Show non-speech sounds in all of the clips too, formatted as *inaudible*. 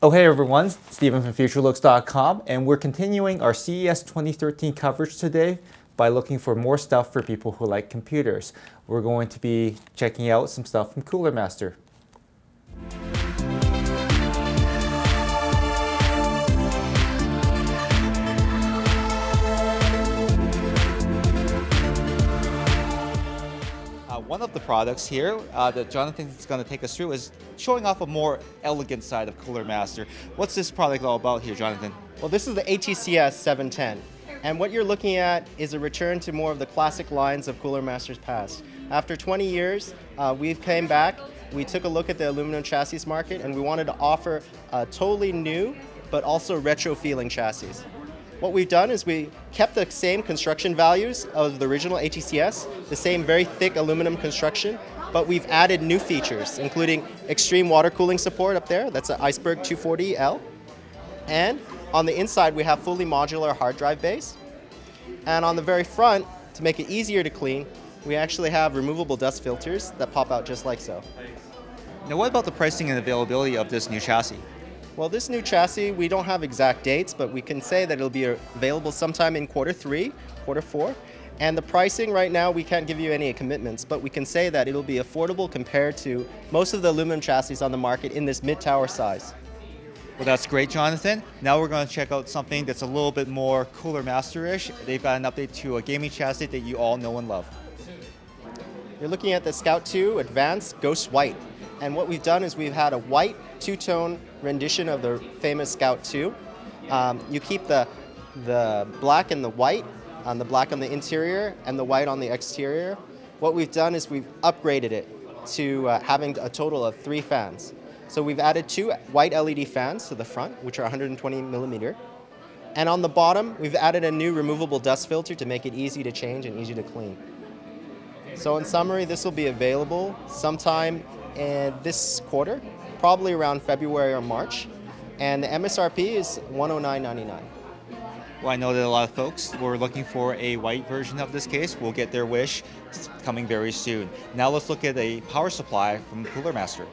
Oh, hey everyone, Stephen from FutureLooks.com, and we're continuing our CES 2013 coverage today by looking for more stuff for people who like computers. We're going to be checking out some stuff from Cooler Master. One of the products here uh, that Jonathan is going to take us through is showing off a more elegant side of Cooler Master. What's this product all about here, Jonathan? Well, this is the ATCS 710. And what you're looking at is a return to more of the classic lines of Cooler Master's past. After 20 years, uh, we've came back, we took a look at the aluminum chassis market, and we wanted to offer a totally new, but also retro feeling chassis. What we've done is we kept the same construction values of the original ATCS, the same very thick aluminum construction, but we've added new features, including extreme water cooling support up there, that's an Eisberg 240L. And on the inside, we have fully modular hard drive base. And on the very front, to make it easier to clean, we actually have removable dust filters that pop out just like so. Now what about the pricing and availability of this new chassis? Well, this new chassis, we don't have exact dates, but we can say that it'll be available sometime in quarter three, quarter four. And the pricing right now, we can't give you any commitments, but we can say that it'll be affordable compared to most of the aluminum chassis on the market in this mid-tower size. Well, that's great, Jonathan. Now we're going to check out something that's a little bit more Cooler Master-ish. They've got an update to a gaming chassis that you all know and love. You're looking at the Scout 2 Advanced Ghost White. And what we've done is we've had a white two-tone rendition of the famous Scout 2. Um, you keep the, the black and the white, the black on the interior and the white on the exterior. What we've done is we've upgraded it to uh, having a total of three fans. So we've added two white LED fans to the front, which are 120 millimeter. And on the bottom, we've added a new removable dust filter to make it easy to change and easy to clean. So in summary, this will be available sometime in this quarter, probably around February or March. And the MSRP is $109.99. Well, I know that a lot of folks were looking for a white version of this case. We'll get their wish it's coming very soon. Now let's look at a power supply from Cooler Master.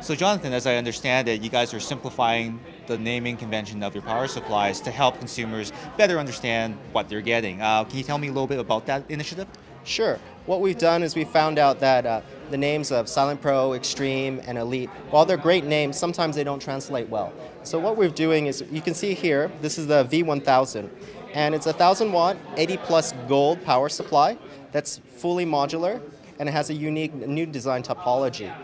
So Jonathan, as I understand it, you guys are simplifying the naming convention of your power supplies to help consumers better understand what they're getting. Uh, can you tell me a little bit about that initiative? Sure. What we've done is we found out that uh, the names of Silent Pro, Extreme, and Elite, while they're great names, sometimes they don't translate well. So what we're doing is, you can see here, this is the V1000, and it's a 1000 watt, 80 plus gold power supply that's fully modular, and it has a unique new design topology.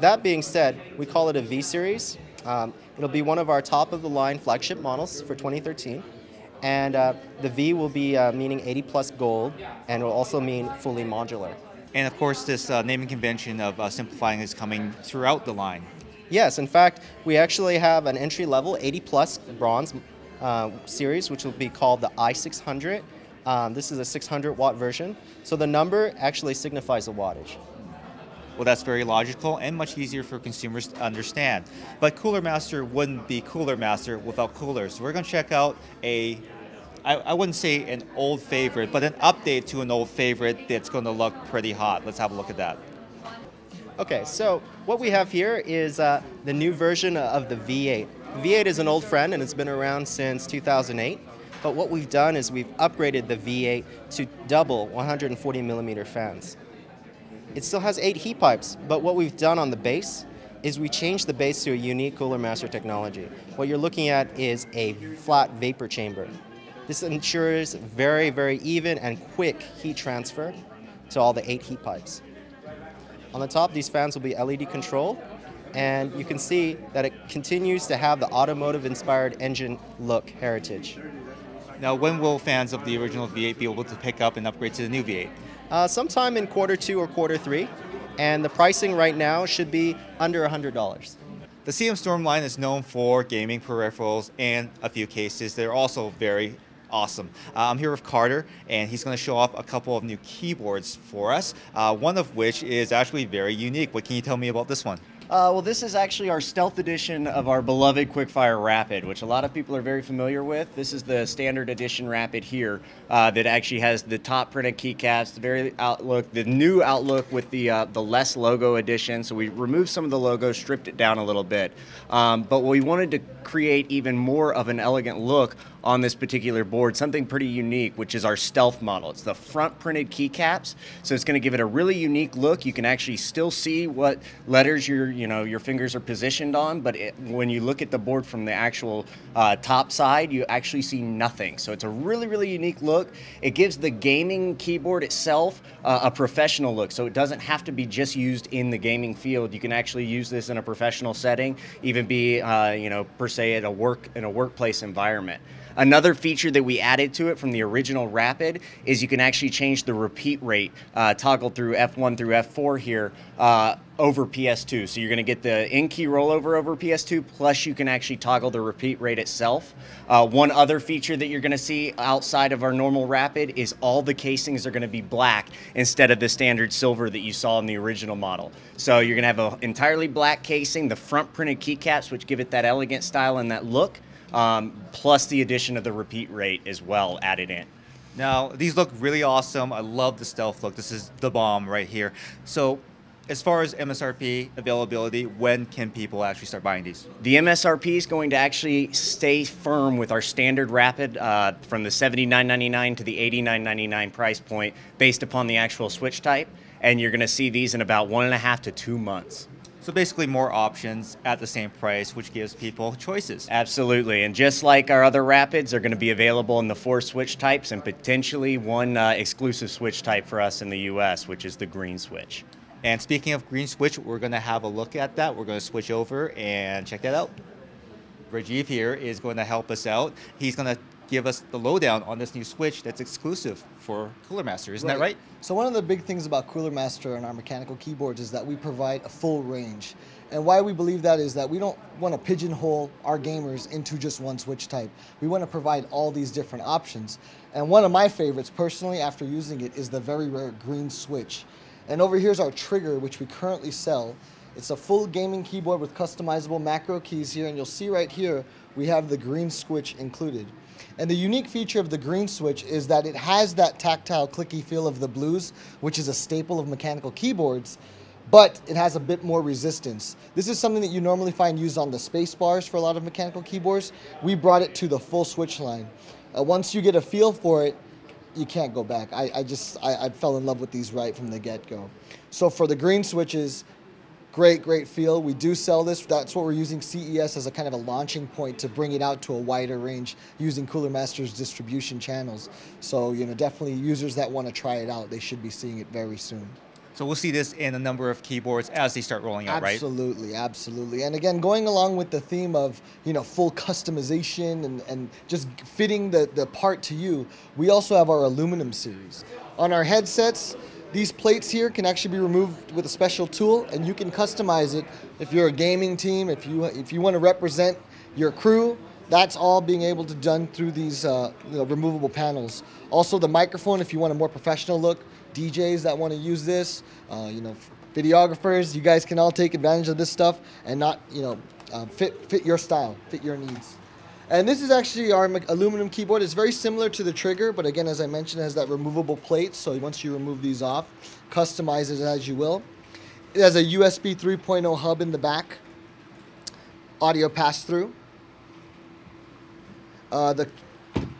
That being said, we call it a V series. Um, it'll be one of our top of the line flagship models for 2013. And uh, the V will be uh, meaning 80 plus gold, and it will also mean fully modular. And of course, this uh, naming convention of uh, simplifying is coming throughout the line. Yes, in fact, we actually have an entry level 80 plus bronze uh, series, which will be called the i600. Um, this is a 600 watt version. So the number actually signifies the wattage. Well, that's very logical and much easier for consumers to understand. But Cooler Master wouldn't be Cooler Master without coolers. We're going to check out a I, I wouldn't say an old favorite, but an update to an old favorite that's going to look pretty hot. Let's have a look at that. Okay, so what we have here is uh, the new version of the V8. V8 is an old friend and it's been around since 2008. But what we've done is we've upgraded the V8 to double 140 millimeter fans. It still has eight heat pipes, but what we've done on the base is we changed the base to a unique Cooler Master technology. What you're looking at is a flat vapor chamber. This ensures very, very even and quick heat transfer to all the eight heat pipes. On the top, these fans will be LED controlled, and you can see that it continues to have the automotive-inspired engine look heritage. Now, when will fans of the original V8 be able to pick up and upgrade to the new V8? Uh, sometime in quarter two or quarter three, and the pricing right now should be under $100. The CM Storm line is known for gaming peripherals and a few cases. They're also very awesome. Uh, I'm here with Carter, and he's going to show off a couple of new keyboards for us, uh, one of which is actually very unique. What can you tell me about this one? Uh, well, this is actually our stealth edition of our beloved Quickfire Rapid, which a lot of people are very familiar with. This is the standard edition Rapid here uh, that actually has the top printed keycaps, the very outlook, the new outlook with the uh, the less logo edition. So we removed some of the logo, stripped it down a little bit, um, but we wanted to create even more of an elegant look on this particular board, something pretty unique, which is our stealth model. It's the front printed keycaps, so it's going to give it a really unique look. You can actually still see what letters your you know your fingers are positioned on, but it, when you look at the board from the actual uh, top side, you actually see nothing. So it's a really really unique look. It gives the gaming keyboard itself uh, a professional look, so it doesn't have to be just used in the gaming field. You can actually use this in a professional setting, even be uh, you know per se at a work in a workplace environment. Another feature that we added to it from the original Rapid is you can actually change the repeat rate uh, toggle through F1 through F4 here uh, over PS2. So you're going to get the in key rollover over PS2, plus you can actually toggle the repeat rate itself. Uh, one other feature that you're going to see outside of our normal Rapid is all the casings are going to be black instead of the standard silver that you saw in the original model. So you're going to have an entirely black casing, the front printed keycaps, which give it that elegant style and that look um, plus the addition of the repeat rate as well added in. Now, these look really awesome. I love the stealth look. This is the bomb right here. So, as far as MSRP availability, when can people actually start buying these? The MSRP is going to actually stay firm with our standard Rapid uh, from the $79.99 to the $89.99 price point based upon the actual switch type. And you're going to see these in about one and a half to two months. So basically more options at the same price, which gives people choices. Absolutely. And just like our other Rapids, they're going to be available in the four switch types and potentially one uh, exclusive switch type for us in the US, which is the green switch. And speaking of green switch, we're going to have a look at that. We're going to switch over and check that out. Rajiv here is going to help us out. He's going to give us the lowdown on this new switch that's exclusive for Cooler Master. Isn't right. that right? So one of the big things about Cooler Master and our mechanical keyboards is that we provide a full range. And why we believe that is that we don't want to pigeonhole our gamers into just one switch type. We want to provide all these different options. And one of my favorites personally after using it is the very rare green switch. And over here's our trigger, which we currently sell. It's a full gaming keyboard with customizable macro keys here, and you'll see right here, we have the green switch included. And the unique feature of the green switch is that it has that tactile clicky feel of the blues, which is a staple of mechanical keyboards, but it has a bit more resistance. This is something that you normally find used on the space bars for a lot of mechanical keyboards. We brought it to the full switch line. Uh, once you get a feel for it, you can't go back. I, I just, I, I fell in love with these right from the get-go. So for the green switches, Great, great feel. We do sell this. That's what we're using CES as a kind of a launching point to bring it out to a wider range using Cooler Master's distribution channels. So, you know, definitely users that want to try it out, they should be seeing it very soon. So we'll see this in a number of keyboards as they start rolling out, absolutely, right? Absolutely, absolutely. And again, going along with the theme of, you know, full customization and, and just fitting the, the part to you, we also have our aluminum series. On our headsets, these plates here can actually be removed with a special tool and you can customize it if you're a gaming team, if you, if you want to represent your crew, that's all being able to done through these uh, you know, removable panels. Also the microphone, if you want a more professional look, DJs that want to use this, uh, you know, videographers, you guys can all take advantage of this stuff and not, you know, uh, fit, fit your style, fit your needs. And this is actually our aluminum keyboard. It's very similar to the trigger, but again, as I mentioned, it has that removable plate. So once you remove these off, customize it as you will. It has a USB 3.0 hub in the back, audio pass-through. Uh, the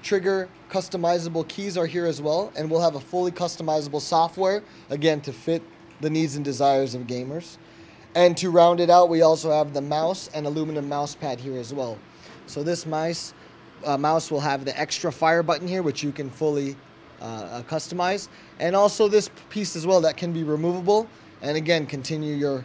trigger customizable keys are here as well, and we'll have a fully customizable software, again, to fit the needs and desires of gamers. And to round it out, we also have the mouse and aluminum mouse pad here as well. So this mouse, uh, mouse will have the extra fire button here, which you can fully uh, uh, customize. And also this piece as well that can be removable. And again, continue your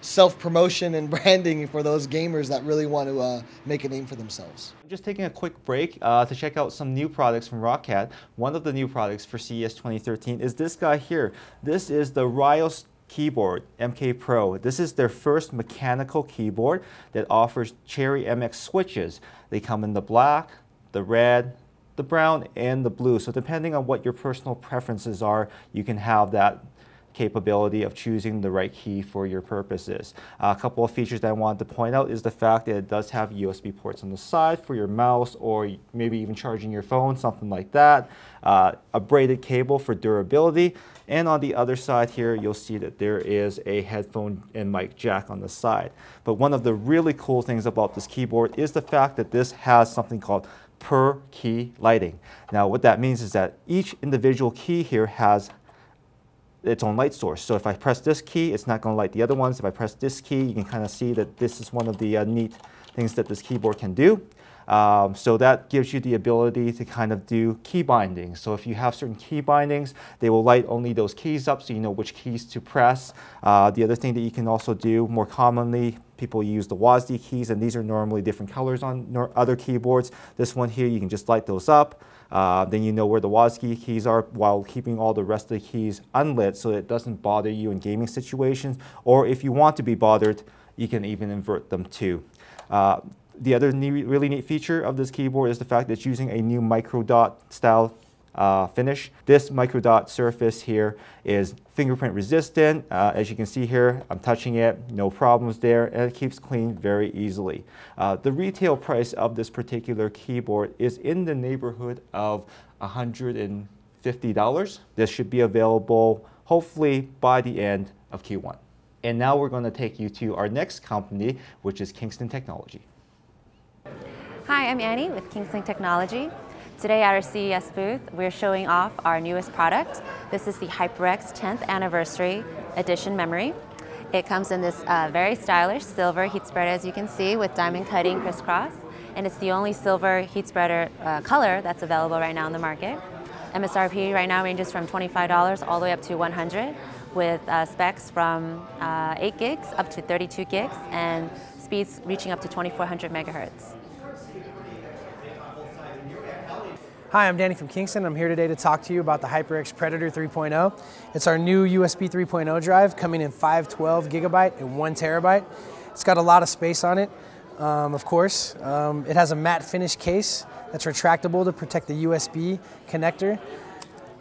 self-promotion and *laughs* branding for those gamers that really want to uh, make a name for themselves. Just taking a quick break uh, to check out some new products from Roccat. One of the new products for CES 2013 is this guy here. This is the Ryos keyboard, MK Pro. This is their first mechanical keyboard that offers Cherry MX switches. They come in the black, the red, the brown, and the blue. So depending on what your personal preferences are, you can have that capability of choosing the right key for your purposes. Uh, a couple of features that I wanted to point out is the fact that it does have USB ports on the side for your mouse or maybe even charging your phone, something like that. Uh, a braided cable for durability. And on the other side here, you'll see that there is a headphone and mic jack on the side. But one of the really cool things about this keyboard is the fact that this has something called per key lighting. Now what that means is that each individual key here has its own light source. So if I press this key, it's not going to light the other ones. If I press this key, you can kind of see that this is one of the uh, neat things that this keyboard can do. Um, so that gives you the ability to kind of do key bindings. So if you have certain key bindings, they will light only those keys up so you know which keys to press. Uh, the other thing that you can also do more commonly, people use the WASD keys and these are normally different colors on other keyboards. This one here, you can just light those up. Uh, then you know where the WASD keys are while keeping all the rest of the keys unlit so it doesn't bother you in gaming situations. Or if you want to be bothered, you can even invert them too. Uh, the other really neat feature of this keyboard is the fact that it's using a new microdot style uh, finish. This microdot surface here is fingerprint resistant. Uh, as you can see here, I'm touching it, no problems there, and it keeps clean very easily. Uh, the retail price of this particular keyboard is in the neighborhood of $150. This should be available hopefully by the end of Q1. And now we're going to take you to our next company, which is Kingston Technology. Hi, I'm Annie with Kingston Technology. Today at our CES booth, we're showing off our newest product. This is the HyperX 10th Anniversary Edition memory. It comes in this uh, very stylish silver heat spreader, as you can see, with diamond cutting crisscross. And it's the only silver heat spreader uh, color that's available right now in the market. MSRP right now ranges from $25 all the way up to $100, with uh, specs from uh, 8 gigs up to 32 gigs and speeds reaching up to 2400 megahertz. Hi, I'm Danny from Kingston. I'm here today to talk to you about the HyperX Predator 3.0. It's our new USB 3.0 drive coming in 512 gigabyte and one terabyte. It's got a lot of space on it, um, of course. Um, it has a matte finish case that's retractable to protect the USB connector.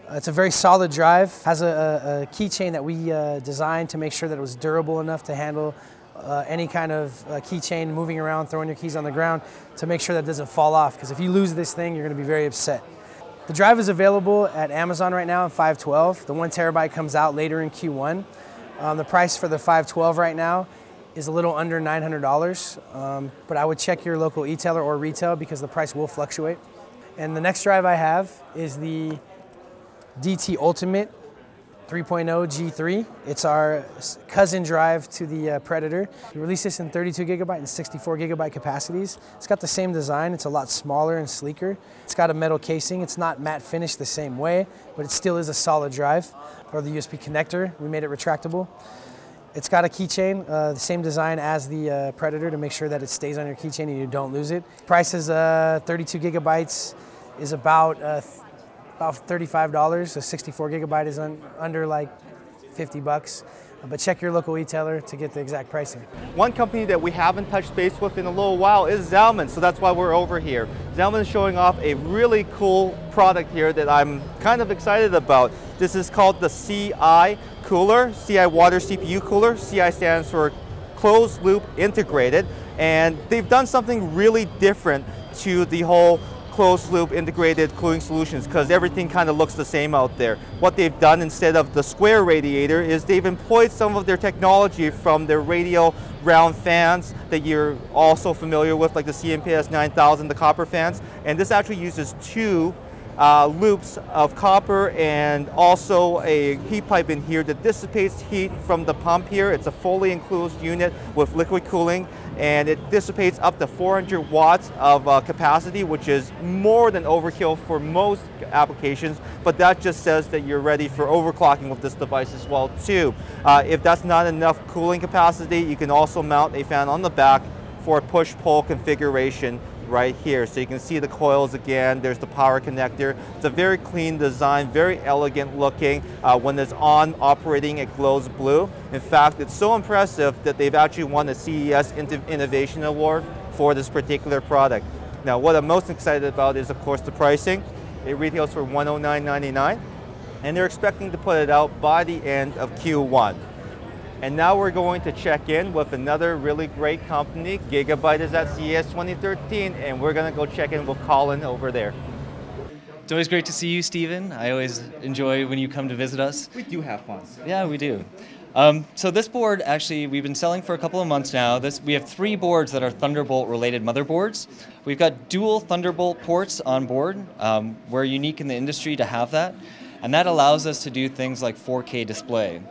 Uh, it's a very solid drive, has a, a, a keychain that we uh, designed to make sure that it was durable enough to handle uh, any kind of uh, keychain moving around, throwing your keys on the ground to make sure that doesn't fall off. Because if you lose this thing, you're going to be very upset. The drive is available at Amazon right now in 512. The one terabyte comes out later in Q1. Um, the price for the 512 right now is a little under $900, um, but I would check your local e-tailer or retail because the price will fluctuate. And the next drive I have is the DT Ultimate 3.0 G3. It's our cousin drive to the uh, Predator. We released this in 32 gigabyte and 64 gigabyte capacities. It's got the same design. It's a lot smaller and sleeker. It's got a metal casing. It's not matte finished the same way, but it still is a solid drive. Or the USB connector, we made it retractable. It's got a keychain, uh, the same design as the uh, Predator to make sure that it stays on your keychain and you don't lose it. Price is uh, 32 gigabytes is about uh, about $35. A 64 gigabyte is un, under like 50 bucks. Uh, but check your local retailer to get the exact pricing. One company that we haven't touched base with in a little while is Zalman, so that's why we're over here. Zalman is showing off a really cool product here that I'm kind of excited about. This is called the CI Cooler, CI Water CPU Cooler. CI stands for Closed Loop Integrated, and they've done something really different to the whole closed loop integrated cooling solutions because everything kind of looks the same out there. What they've done instead of the square radiator is they've employed some of their technology from their radial round fans that you're also familiar with like the CNPS 9000, the copper fans. And this actually uses two uh, loops of copper and also a heat pipe in here that dissipates heat from the pump here. It's a fully enclosed unit with liquid cooling and it dissipates up to 400 watts of uh, capacity, which is more than overkill for most applications, but that just says that you're ready for overclocking with this device as well too. Uh, if that's not enough cooling capacity, you can also mount a fan on the back for a push-pull configuration right here. So you can see the coils again, there's the power connector. It's a very clean design, very elegant looking. Uh, when it's on operating, it glows blue. In fact, it's so impressive that they've actually won the CES Innovation Award for this particular product. Now, what I'm most excited about is, of course, the pricing. It retails for $109.99. and they're expecting to put it out by the end of Q1. And now we're going to check in with another really great company. Gigabyte is at CES 2013, and we're going to go check in with Colin over there. It's always great to see you, Stephen. I always enjoy when you come to visit us. We do have fun. Yeah, we do. Um, so this board, actually, we've been selling for a couple of months now. This, we have three boards that are Thunderbolt-related motherboards. We've got dual Thunderbolt ports on board. Um, we're unique in the industry to have that. And that allows us to do things like 4K display.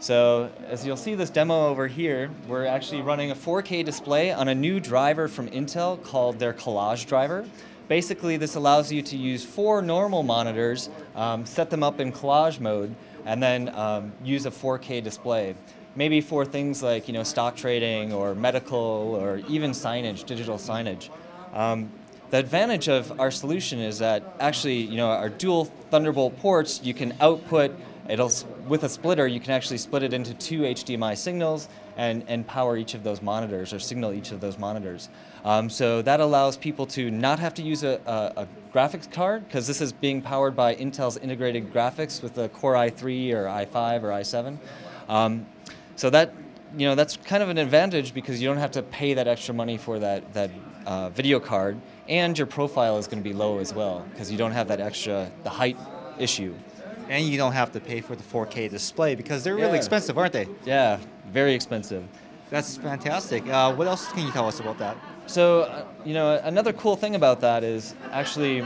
So as you'll see this demo over here, we're actually running a 4K display on a new driver from Intel called their Collage driver. Basically, this allows you to use four normal monitors, um, set them up in collage mode, and then um, use a 4K display. Maybe for things like you know stock trading or medical or even signage, digital signage. Um, the advantage of our solution is that actually, you know, our dual Thunderbolt ports, you can output it'll with a splitter you can actually split it into two HDMI signals and, and power each of those monitors or signal each of those monitors. Um, so that allows people to not have to use a, a, a graphics card because this is being powered by Intel's integrated graphics with the Core i3 or i5 or i7. Um, so that you know that's kind of an advantage because you don't have to pay that extra money for that that uh, video card, and your profile is going to be low as well because you don't have that extra the height issue. And you don't have to pay for the 4K display because they're really Yeah. expensive, aren't they? Yeah, very expensive. That's fantastic. Uh, what else can you tell us about that? So, uh, you know, another cool thing about that is actually, you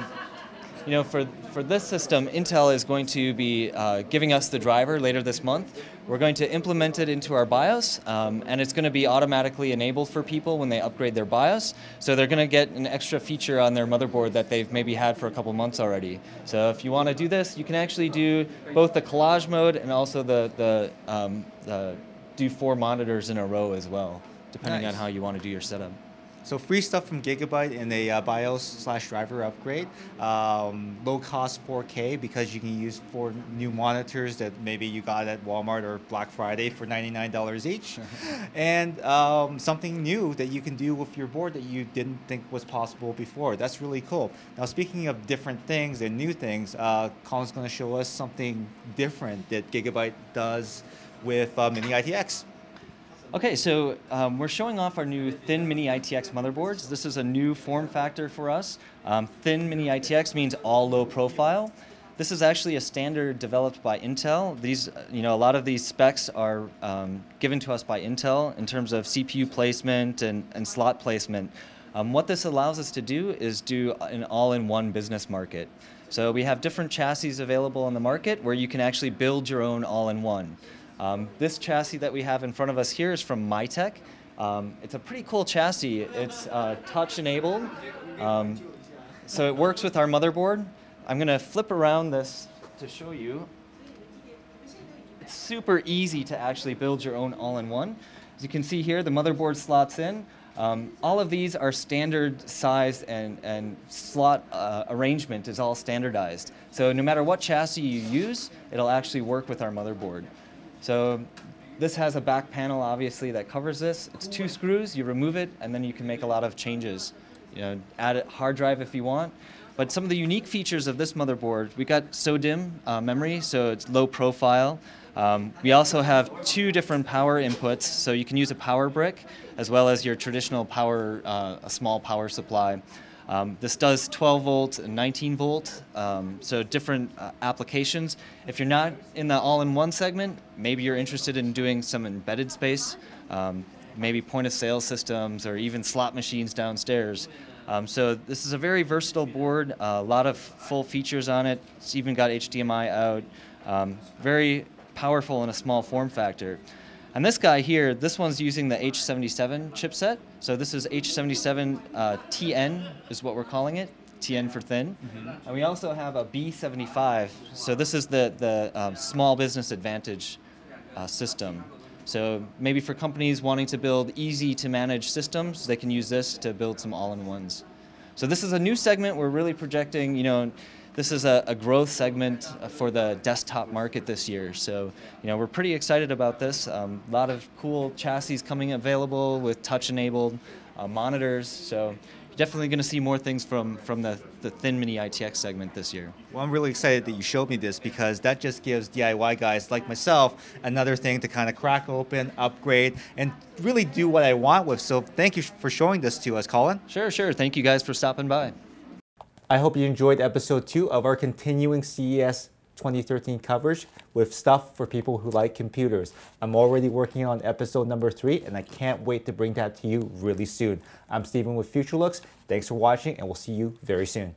know, for, for this system, Intel is going to be uh, giving us the driver later this month. We're going to implement it into our BIOS, um, and it's going to be automatically enabled for people when they upgrade their BIOS. So they're going to get an extra feature on their motherboard that they've maybe had for a couple months already. So if you want to do this, you can actually do both the collage mode and also the, the, um, the do four monitors in a row as well, depending Nice. on how you want to do your setup. So free stuff from Gigabyte in a uh, BIOS slash driver upgrade. Um, low cost 4K because you can use four new monitors that maybe you got at Walmart or Black Friday for $99 each. *laughs* and um, something new that you can do with your board that you didn't think was possible before. That's really cool. Now speaking of different things and new things, uh, Colin's going to show us something different that Gigabyte does with uh, Mini ITX. Okay, so um, we're showing off our new Thin Mini ITX motherboards. This is a new form factor for us. Um, thin Mini ITX means all low profile. This is actually a standard developed by Intel. These, you know, a lot of these specs are um, given to us by Intel in terms of CPU placement and, and slot placement. Um, what this allows us to do is do an all-in-one business market. So we have different chassis available on the market where you can actually build your own all-in-one. Um, this chassis that we have in front of us here is from Mytech. Um, it's a pretty cool chassis. It's uh, touch enabled. Um, so it works with our motherboard. I'm going to flip around this to show you. It's super easy to actually build your own all-in-one. As you can see here, the motherboard slots in. Um, all of these are standard size and, and slot uh, arrangement is all standardized. So no matter what chassis you use, it'll actually work with our motherboard. So this has a back panel, obviously, that covers this. It's two screws. You remove it, and then you can make a lot of changes. You know, add a hard drive if you want. But some of the unique features of this motherboard, we got SODIMM uh, memory, so it's low profile. Um, we also have two different power inputs, so you can use a power brick as well as your traditional power, uh, a small power supply. Um, this does 12 volt and 19 volt, um, so different uh, applications. If you're not in the all-in-one segment, maybe you're interested in doing some embedded space, um, maybe point of sale systems or even slot machines downstairs. Um, so this is a very versatile board, a lot of full features on it. It's even got HDMI out. Um, very powerful in a small form factor. And this guy here, this one's using the H77 chipset. So this is H77 uh, TN is what we're calling it. TN for thin. And we also have a B75. So this is the, the um, small business advantage uh, system. So maybe for companies wanting to build easy to manage systems, they can use this to build some all-in-ones. So this is a new segment we're really projecting, you know, this is a, a growth segment uh, for the desktop market this year. So, you know, we're pretty excited about this. Um, a lot of cool chassis coming available with touch-enabled uh, monitors. So, you're definitely going to see more things from, from the, the thin mini ITX segment this year. Well, I'm really excited that you showed me this because that just gives DIY guys like myself another thing to kind of crack open, upgrade, and really do what I want with. So thank you for showing this to us, Colin. Sure, sure. Thank you guys for stopping by. I hope you enjoyed episode two of our continuing CES 2013 coverage with stuff for people who like computers. I'm already working on episode number three, and I can't wait to bring that to you really soon. I'm Stephen with Future Looks. Thanks for watching, and we'll see you very soon.